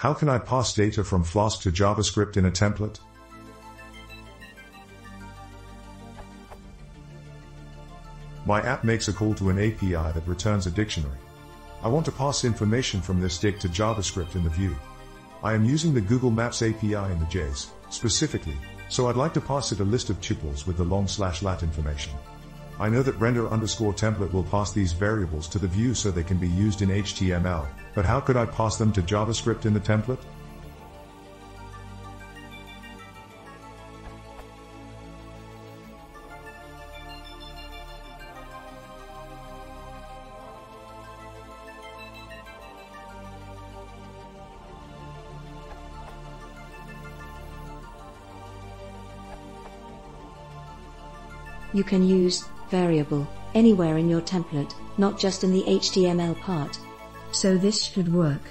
How can I pass data from Flask to JavaScript in a template? My app makes a call to an API that returns a dictionary. I want to pass information from this dict to JavaScript in the view. I am using the Google Maps API in the JS, specifically, so I'd like to pass it a list of tuples with the long slash lat information. I know that render underscore template will pass these variables to the view so they can be used in HTML, but how could I pass them to JavaScript in the template? You can use variable anywhere in your template, not just in the HTML part. So this should work.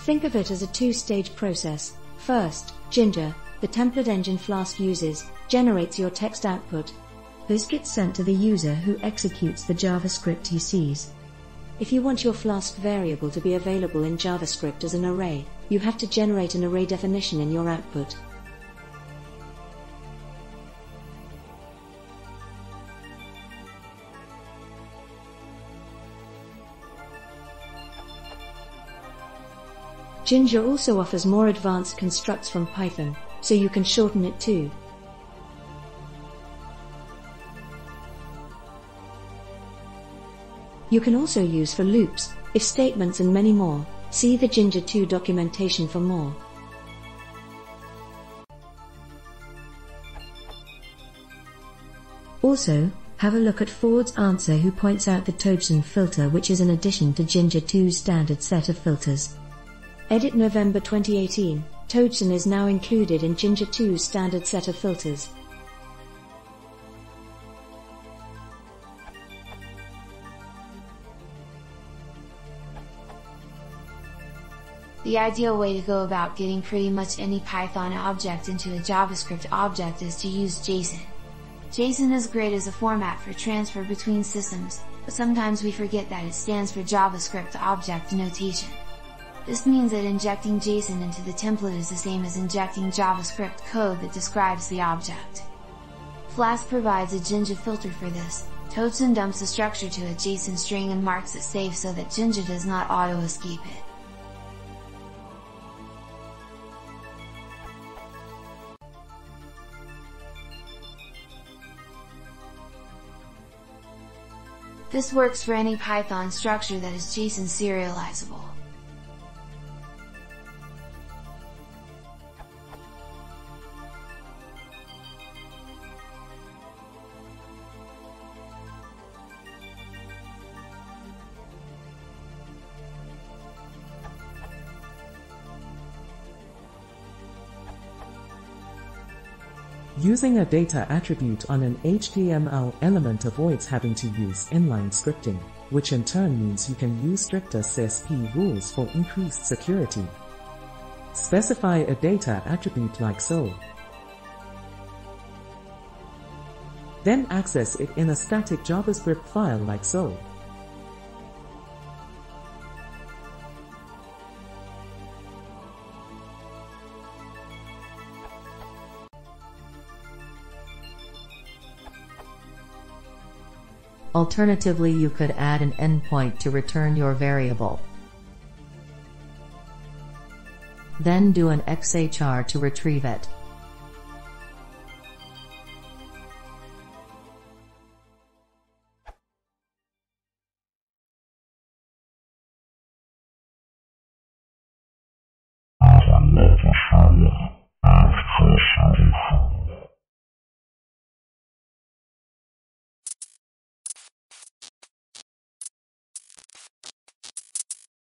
Think of it as a two-stage process. First, Jinja, the template engine Flask uses, generates your text output. This gets sent to the user who executes the JavaScript he sees. If you want your Flask variable to be available in JavaScript as an array, you have to generate an array definition in your output. Jinja also offers more advanced constructs from Python, so you can shorten it too. You can also use for loops, if statements and many more. See the Jinja2 documentation for more. Also, have a look at Ford's answer who points out the tojson filter which is an addition to Jinja2's standard set of filters. Edit November 2018, tojson is now included in Jinja2's standard set of filters. The ideal way to go about getting pretty much any Python object into a JavaScript object is to use JSON. JSON is great as a format for transfer between systems, but sometimes we forget that it stands for JavaScript Object Notation. This means that injecting JSON into the template is the same as injecting JavaScript code that describes the object. Flask provides a Jinja filter for this, tojson dumps the structure to a JSON string and marks it safe so that Jinja does not auto-escape it. This works for any Python structure that is JSON serializable. Using a data attribute on an HTML element avoids having to use inline scripting, which in turn means you can use stricter CSP rules for increased security. Specify a data attribute like so. Then access it in a static JavaScript file like so. Alternatively you could add an endpoint to return your variable. Then do an XHR to retrieve it.